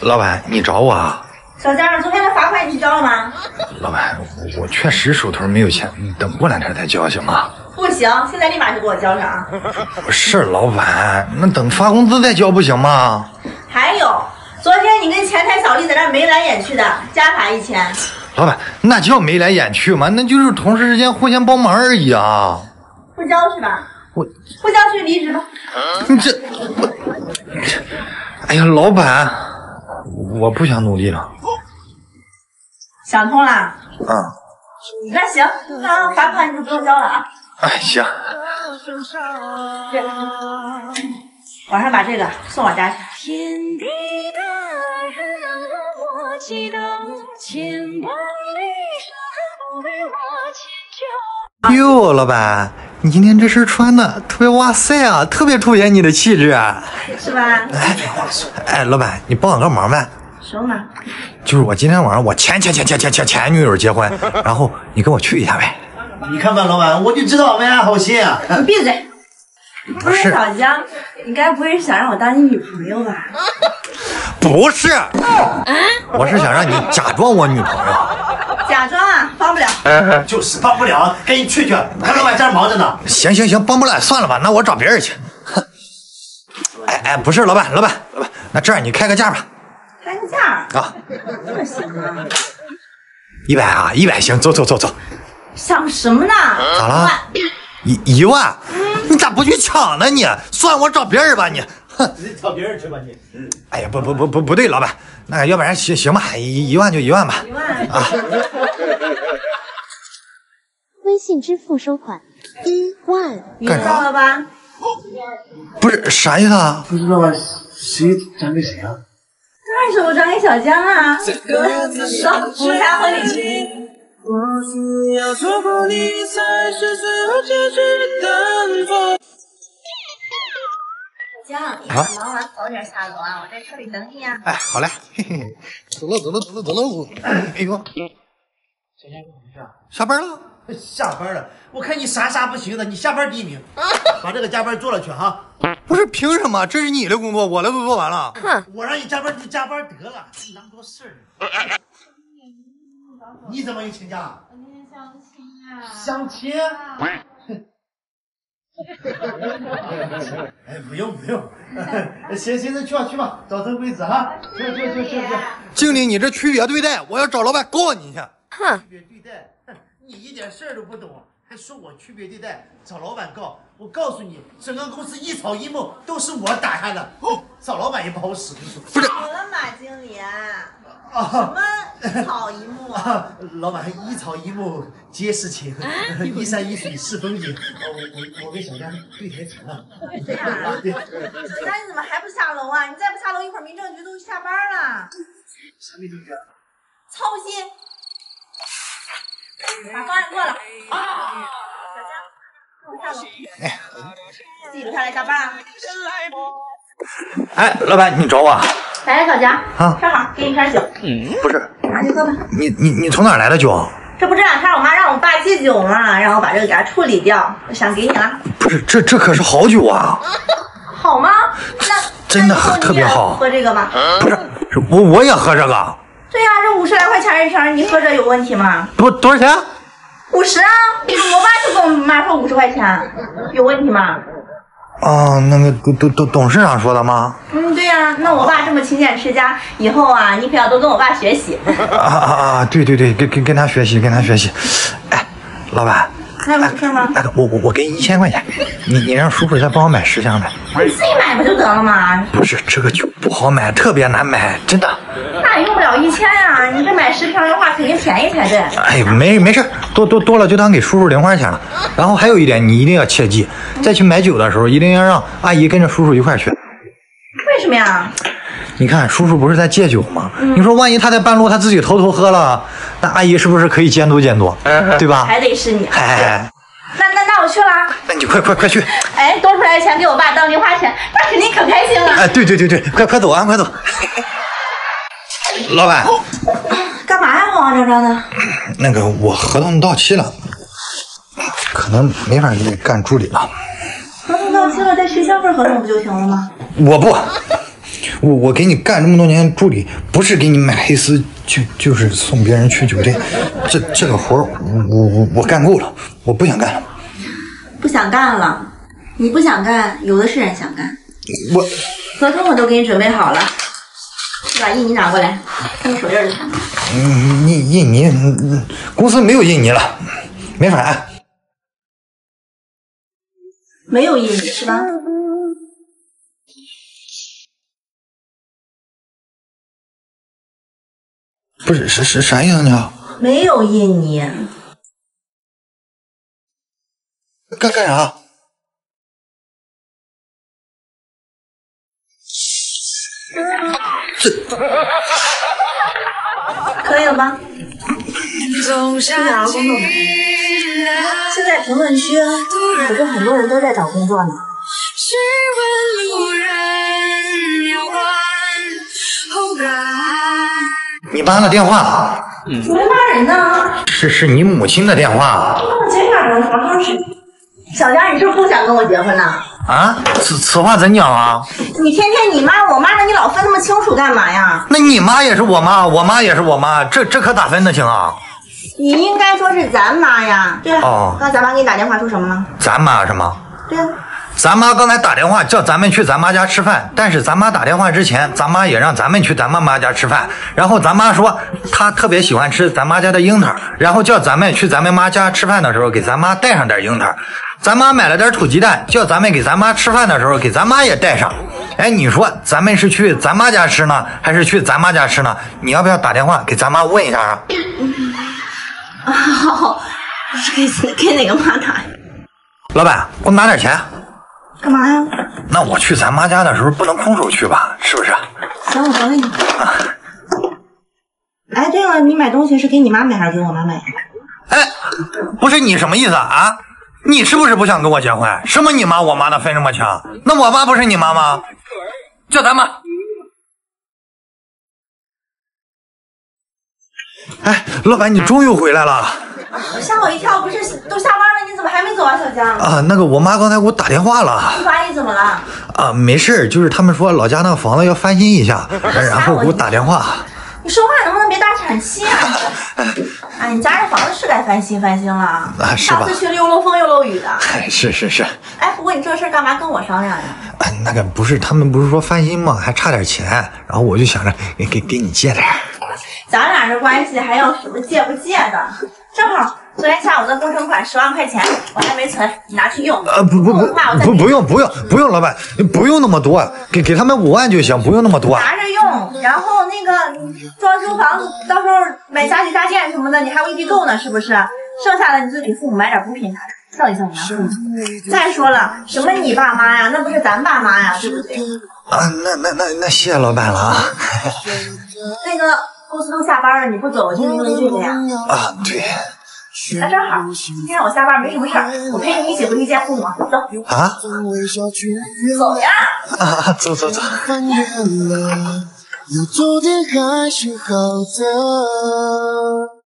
老板，你找我啊？小江，昨天的罚款你交了吗？老板，我我确实手头没有钱，你等过两天再交行吗？不行，现在立马就给我交上啊！不是，老板，那等发工资再交不行吗？还有，昨天你跟前台小丽在那眉来眼去的，加罚一千。老板，那叫眉来眼去吗？那就是同事之间互相帮忙而已啊。不交是吧？我不交去离职吧。你这我，哎呀，老板，我不想努力了。想通了？嗯，那行，那罚款你就不用交了啊。哎，行。这，晚上把这个送我家去。天地的爱我。哟，老板，你今天这身穿的特别哇塞啊，特别凸显你的气质啊。是吧？哎，哎，老板，你帮我个忙呗。就是我今天晚上我前前前前前前前女友结婚，然后你跟我去一下呗。你看吧，老板，我就知道没安好心啊。你闭嘴！不是小江，你该不会是想让我当你女朋友吧？不是，我是想让你假装我女朋友。假装啊，帮不了。就是帮不了，赶紧去去。看老板这儿忙着呢。行行行，帮不了算了吧，那我找别人去。哼。哎哎，不是，老板老板老板，那这样你开个价吧。啊？这么行啊？一百啊，一百行，走走走走。想什么呢？咋了？一一万？你咋不去抢呢你？算我找别人吧你。哼，你找别人去吧你。哎呀，不不不不不对，老板，那要不然行行吧，一一万就一万吧。一万啊。微信支付收款一万，你知道了吧？不是啥意思啊？不知道啊，谁转给谁啊？当然是我转给小江啊。走，我俩婚礼。小江，你忙完早点下楼啊，我在车里等你啊。哎，好嘞，嘿嘿，走了走了走了走了。哎呦，小江，怎么回事？下班了？下班了。我看你啥啥不行的，你下班第一名，把这个加班做了去哈。不是，凭什么？这是你的工作，我的都做完了。哼，我让你加班就加班得了，你那么多事儿。你怎么又请假？我今天相亲啊。相亲？哎，不用不用，行行，那去吧去吧，早生贵子哈。去去去去去。经理，你这区别对待，我要找老板告你去。哼，区别对待，哼，你一点事儿都不懂，还说我区别对待，找老板告。我告诉你，整个公司一草一木都是我打下的，找老板也不好使。不是，好了，马经理。啊，什么一草一木啊？老板，一草一木皆是情，一山一水是风景。我我我跟小佳对台词了。对呀啊？小佳，你怎么还不下楼啊？你再不下楼，一会儿民政局都下班了。啥民政局？操心。把方案过了。啊。小佳，跟我下楼。哎。自己留下来加班啊。哎，老板，你找我？来，小佳，啊，正好给你瓶酒。嗯，不是，拿去喝吧。你你你从哪来的酒？这不这两天我妈让我爸戒酒嘛，让我把这个给他处理掉，我想给你了。不是，这这可是好酒啊！好吗？那真的特别好。喝这个吧。不是，我我也喝这个。对呀、这五十来块钱一瓶，你喝这有问题吗？多多少钱？五十啊！我爸就跟我妈说五十块钱，有问题吗？哦，那个董董董事长说的吗？嗯，对呀、那我爸这么勤俭持家，以后啊，你可要多跟我爸学习。啊啊啊！对对对，跟跟跟他学习，跟他学习。哎，老板，还有什么事吗？那个，我我我给你一千块钱，你你让叔叔再帮我买十箱呗。你自己买不就得了吗？不是，这个酒不好买，特别难买，真的。那也用不了一千呀，你这买十瓶的话，肯定便宜才对。哎，没没事，多多多了就当给叔叔零花钱了。然后还有一点，你一定要切记，再去买酒的时候，一定要让阿姨跟着叔叔一块去。为什么呀？你看，叔叔不是在戒酒吗？你说万一他在半路他自己偷偷喝了，那阿姨是不是可以监督监督，对吧？还得是你。哎，那那那我去了。那你快快快去！哎，多出来的钱给我爸当零花钱，他肯定可开心了。哎，对对对对，快快走啊，快走！老板，干嘛呀，慌慌张张的？那个我合同到期了，可能没法给你干助理了。合同到期了，再续消费合同不就行了吗？我不，我我给你干这么多年助理，不是给你买黑丝，就就是送别人去酒店。这这个活儿，我我我干够了，我不想干了。不想干了，你不想干，有的是人想干。我合同我都给你准备好了，你把印泥拿过来，看你手印儿就行了。嗯印印尼嗯公司没有印尼了，没法按。没有印尼是吧？不是是是啥意思呢？没有印尼，干干啥？可以了吧？总想要工作没？现在评论区可是很多人都在找工作呢。试问路人有关后感。你妈的电话我没骂人呢，是是你母亲的电话跟我结啥呢？好好是。小佳，你是不是不想跟我结婚呢？啊？此此话怎讲啊？你天天你妈我妈的，你老分那么清楚干嘛呀？那你妈也是我妈，我妈也是我妈，这这可咋分得清啊？你应该说是咱妈呀。对了，哦刚才咱妈给你打电话说什么了？咱妈是吗？对啊，咱妈刚才打电话叫咱们去咱妈家吃饭，但是咱妈打电话之前，咱妈也让咱们去咱妈妈家吃饭。然后咱妈说她特别喜欢吃咱妈家的樱桃，然后叫咱们去咱们妈家吃饭的时候给咱妈带上点樱桃。咱妈买了点土鸡蛋，叫咱们给咱妈吃饭的时候给咱妈也带上。哎，你说咱们是去咱妈家吃呢，还是去咱妈家吃呢？你要不要打电话给咱妈问一下啊？啊，好，给给哪个妈打呀？老板，给我拿点钱。干嘛呀？那我去咱妈家的时候不能空手去吧？是不是？行，我还给你。哎，对了，你买东西是给你妈买还是给我妈买？哎，不是你什么意思啊？你是不是不想跟我结婚？什么你妈我妈的分这么清？那我妈不是你妈吗？叫咱妈。哎，老板，你终于回来了吓我一跳，不是都下班了，你怎么还没走啊，小江？啊！那个我妈刚才给我打电话了你阿姨怎么了？啊，没事儿就是他们说老家那个房子要翻新一下，然后给我打电话。你说话能不能别大喘气啊？哎，你家这房子是该翻新翻新了，啊是吧上次去了又漏风又漏雨的。哎，是是是，哎，不过你这事儿干嘛跟我商量呀？啊，那个不是他们不是说翻新吗？还差点钱，然后我就想着给给给你借点。咱俩这关系还要什么借不借的？正好昨天下午的工程款十万块钱我还没存，你拿去用。呃，不不不不用不用不用，老板不用那么多，给给他们五万就行，不用那么多。拿着用，然后那个你装修房子，到时候买家具家电什么的，你还有一笔够呢，是不是？剩下的你就给父母买点补品啥的，孝敬孝敬父母。再说了，什么你爸妈呀，那不是咱爸妈呀，对不对？啊，那那那那谢谢老板了啊！那个公司都下班了，你不走，我听邻居这样。啊，对那正好，今天我下班没什么事儿，我陪你一起回去见父母。走，啊走呀！啊，走走走。翻越了，有昨天还是好的。